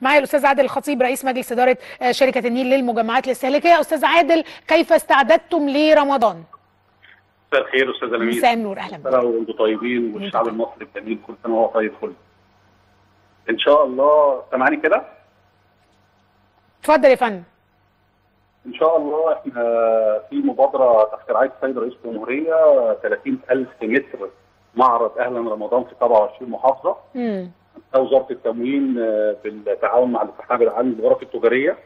معايا الأستاذ عادل الخطيب رئيس مجلس إدارة آه، شركة النيل للمجمعات الاستهلاكية. أستاذ عادل كيف استعددتم لرمضان؟ مساء الخير أستاذ امين مساء النور أهلا بك. وأنتم طيبين والشعب المصري الجميل كل سنة وهو طيب كله. إن شاء الله. سامعني كده؟ اتفضل يا فندم. إن شاء الله إحنا في مبادرة تحت رعاية السيد رئيس الجمهورية 30000 متر معرض أهلا رمضان في 27 محافظة. امم وزاره التموين آه، بالتعاون مع الاتحاد العالمي للغرف التجارية.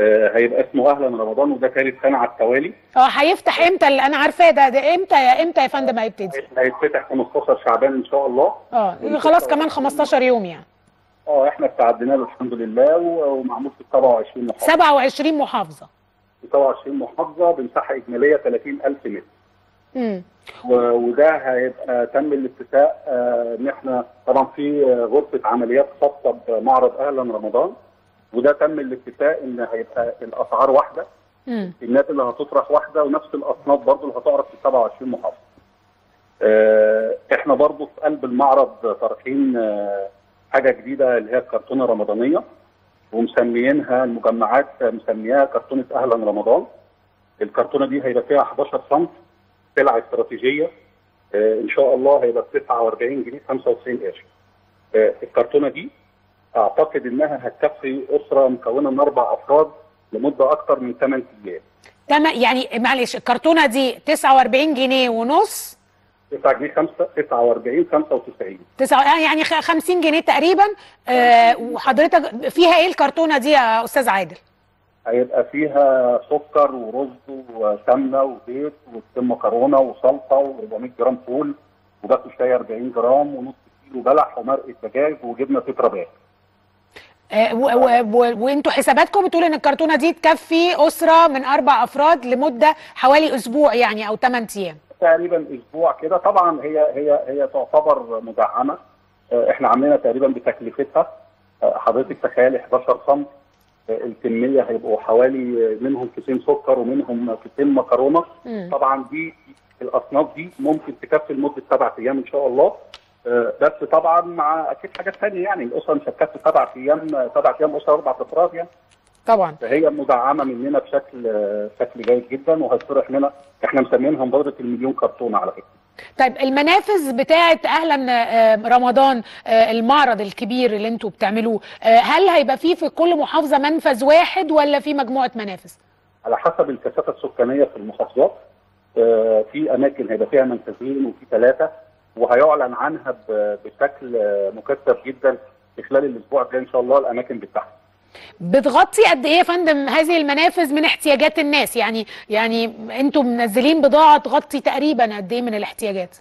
آه، هيبقى اسمه أهلا رمضان وده ثالث سنه على التوالي. آه هيفتح إمتى اللي أنا عارفاه ده ده إمتى يا إمتى يا فندم هيبتدي؟ هيتفتح 15 شعبان إن شاء الله. آه خلاص كمان 15 يوم يعني. آه إحنا استعدنا له الحمد لله ومعمول في 27 محافظة. 27 محافظة. في 27 محافظة بمساحة إجمالية 30000 متر. وده هيبقى تم الاتفاق آه، إن إحنا طبعا في آه، غرفة عمليات خاصة بمعرض أهلا رمضان وده تم الاتفاق إن هيبقى الأسعار واحدة النات اللي هتطرح واحدة ونفس الأصناف برضو اللي هتعرض في 27 محافظة. آه، إحنا برضو في قلب المعرض طارحين آه، حاجة جديدة اللي هي الكرتونة الرمضانية ومسميينها المجمعات مسمياها كرتونة أهلا رمضان. الكرتونة دي هيبقى فيها 11 سم سلعة استراتيجية آه، إن شاء الله هيبقى ب 49 جنيه 95 قرش. آه، الكرتونة دي أعتقد إنها هتكفي أسرة مكونة من أربع أفراد لمدة أكثر من 8 أيام. تمام يعني معلش الكرتونة دي 49 جنيه ونص 9 جنيه 5 49 95 تسعة يعني خ- 50 جنيه تقريبا آه وحضرتك فيها إيه الكرتونة دي يا أستاذ عادل؟ هيبقى فيها سكر ورز وسمنة وزيت وكمان مكرونة وصلصة و400 جرام فول وباكو شاي 40 جرام ونص كيلو بلح ومرقة دجاج وجبنة Tetra Pak آه وانتوا حساباتكم بتقول إن الكرتونة دي تكفي أسرة من أربع أفراد لمدة حوالي أسبوع يعني أو 8 أيام. تقريبا أسبوع كده. طبعا هي هي هي تعتبر مدعمة. آه، إحنا عاملينها تقريبا بتكلفتها. آه، حضرتك تخيلي 11 سم الكمية هيبقوا حوالي منهم كيسين سكر ومنهم كيسين مكرونة. طبعا دي الأصناف دي ممكن تكفي لمدة سبع أيام إن شاء الله. آه، بس طبعا مع أكيد حاجات ثانية يعني. الأسرة مش هتكفي سبع أيام سبع أيام أسرة أربع افراد يعني. طبعا. فهي مدعمة مننا بشكل آه، شكل جيد جدا وهتصرح لنا إحنا مسمينها مبادره المليون كرتونه على فكرة. طيب المنافذ بتاعه أهلا آه، رمضان آه، المعرض الكبير اللي أنتوا بتعملوه آه، هل هيبقى فيه في كل محافظة منفذ واحد ولا في مجموعة منافذ؟ على حسب الكثافة السكانية في المحافظات في أماكن هيبقى فيها منفذين وفي ثلاثة وهيعلن عنها بشكل مكثف جدا خلال الأسبوع الجاي إن شاء الله الأماكن بتاعها بتغطي قد إيه يا فندم هذه المنافذ من احتياجات الناس يعني يعني أنتوا منزلين بضاعة تغطي تقريبا قد إيه من الاحتياجات؟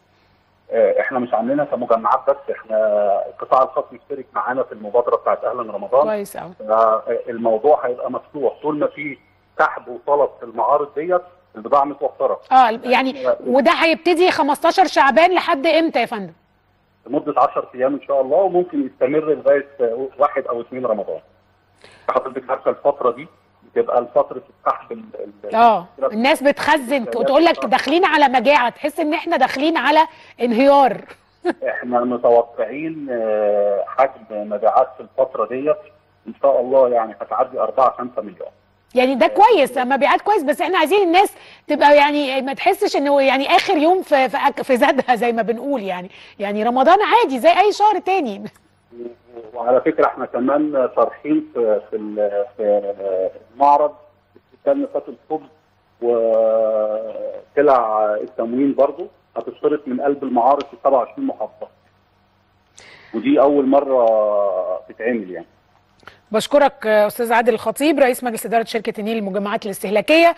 آه، إحنا مش عاملينها كمجمعات بس إحنا القطاع الخاص مشترك معانا في المبادرة بتاعت أهلا رمضان كويس قوي آه، الموضوع هيبقى مفتوح طول ما في سحب وطلب في المعارض ديت البضاعة متوفرة آه يعني وده هيبتدي 15 شعبان لحد إمتى يا فندم؟ لمدة 10 أيام إن شاء الله وممكن يستمر لغاية آه، واحد أو اثنين رمضان. حضرتك عارفة الفترة دي بتبقى فتره السحب ال- ال- آه الناس بتخزن. تقول لك داخلين على مجاعة. تحس إن إحنا داخلين على انهيار. إحنا متوقعين آه، حجم مبيعات في الفترة ديت إن شاء الله يعني هتعدي 4 5 مليون. يعني ده كويس. مبيعات كويس. بس إحنا عايزين الناس تبقى يعني ما تحسش انه يعني آخر يوم في في زادها زي ما بنقول يعني. يعني رمضان عادي زي أي شهر تاني. وعلى فكرة إحنا كمان طارحين في في ال- في المعرض استخدام نفات الخبز وسلع التموين برضو هتشترط من قلب المعارض في 27 محافظة. ودي أول مرة تتعمل يعني. بشكرك أستاذ عادل الخطيب رئيس مجلس إدارة شركة النيل للمجمعات الاستهلاكية